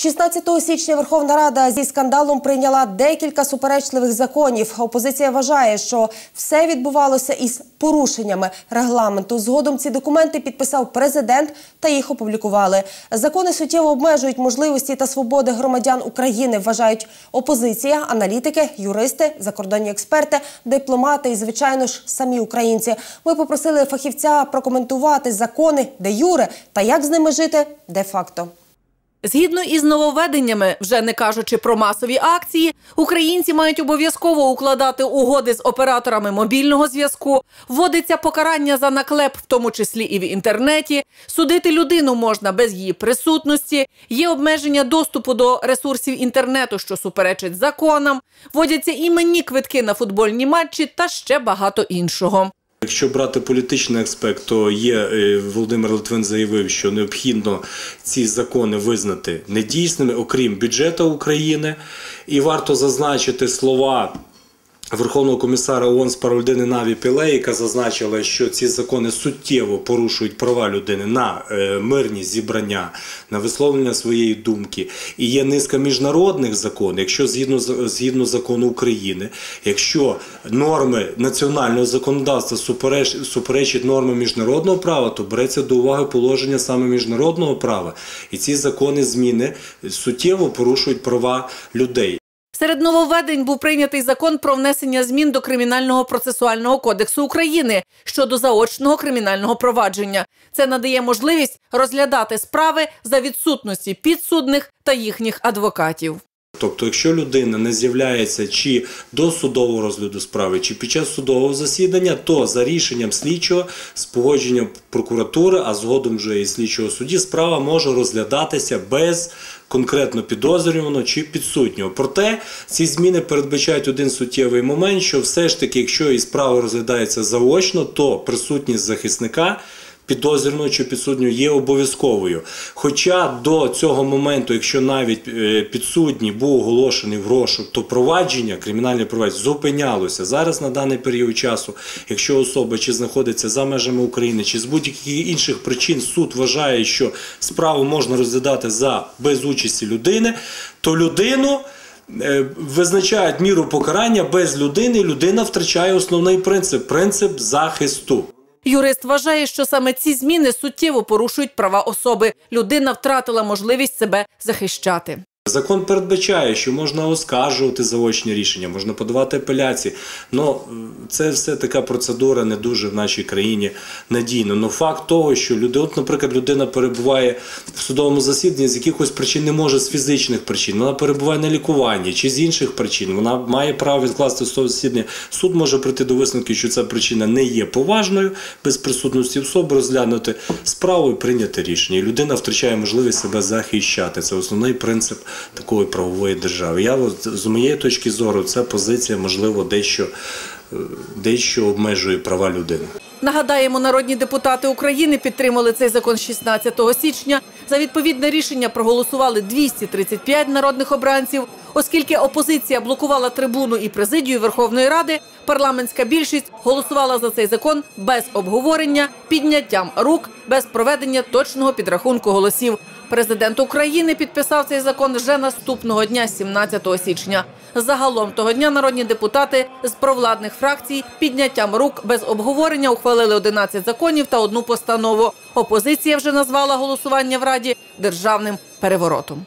16 січня Верховна Рада зі скандалом прийняла декілька суперечливих законів. Опозиція вважає, що все відбувалося із порушеннями регламенту. Згодом ці документи підписав президент та їх опублікували. Закони суттєво обмежують можливості та свободи громадян України. Вважають опозиція, аналітики, юристи, закордонні експерти, дипломати і, звичайно ж, самі українці. Ми попросили фахівця прокоментувати закони де юре та як з ними жити де факто. Згідно із нововведеннями, вже не кажучи про масові акції, українці мають обов'язково укладати угоди з операторами мобільного зв'язку. Вводиться покарання за наклеп, в тому числі і в інтернеті. Судити людину можна без її присутності. Є обмеження доступу до ресурсів інтернету, що суперечить законам. Вводяться іменні квитки на футбольні матчі та ще багато іншого. Якщо брати політичний аспект, то є е, Володимир Литвин заявив, що необхідно ці закони визнати недійсними, окрім бюджету України, і варто зазначити слова. Верховного комісара ООН з прав людини Наві Піле, яка зазначила, що ці закони суттєво порушують права людини на е, мирні зібрання, на висловлення своєї думки. І є низка міжнародних законів, якщо згідно згідно закону України, якщо норми національного законодавства супереч, суперечать нормам міжнародного права, то береться до уваги положення саме міжнародного права. І ці закони зміни суттєво порушують права людей. Серед нововведень був прийнятий закон про внесення змін до Кримінального процесуального кодексу України щодо заочного кримінального провадження. Це надає можливість розглядати справи за відсутності підсудних та їхніх адвокатів. Тобто, якщо людина не з'являється чи до судового розгляду справи, чи під час судового засідання, то за рішенням слідчого з погодженням прокуратури, а згодом вже і слідчого судді, справа може розглядатися без конкретно підозрюваного чи підсуднього. Проте ці зміни передбачають один суттєвий момент, що все ж таки, якщо і справа розглядається заочно, то присутність захисника підозрюваного чи підсуднього є обов'язковою. Хоча до цього моменту, якщо навіть е, підсудній був оголошений в розшук, то провадження, кримінальне провадження зупинялося. Зараз на даний період часу, якщо особа чи знаходиться за межами України, чи з будь-яких інших причин суд вважає, що справу можна розглядати за без участі людини, то людину. е, Визначають міру покарання без людини, людина втрачає основний принцип принцип захисту. Юрист вважає, що саме ці зміни суттєво порушують права особи. Людина втратила можливість себе захищати. Закон передбачає, що можна оскаржувати заочні рішення, можна подавати апеляції. Ну це все така процедура не дуже в нашій країні надійна. Ну факт того, що люди, от, наприклад, людина перебуває в судовому засіданні з якихось причин, не може з фізичних причин, вона перебуває на лікуванні чи з інших причин. Вона має право відкласти судове засідання. Суд може прийти до висновку, що ця причина не є поважною, без присутності особи розглянути справу і прийняти рішення. І людина втрачає можливість себе захищати. Це основний принцип такої правової держави. Я з моєї точки зору, ця позиція можливо дещо, е, дещо обмежує права людини. Нагадаємо, народні депутати України підтримали цей закон 16 січня. За відповідне рішення проголосували 235 народних обранців. Оскільки опозиція блокувала трибуну і президію Верховної Ради, парламентська більшість голосувала за цей закон без обговорення, підняттям рук, без проведення точного підрахунку голосів. Президент України підписав цей закон вже наступного дня, 17 січня. Загалом того дня народні депутати з провладних фракцій підняттям рук без обговорення ухвалили 11 законів та одну постанову. Опозиція вже назвала голосування в Раді державним переворотом.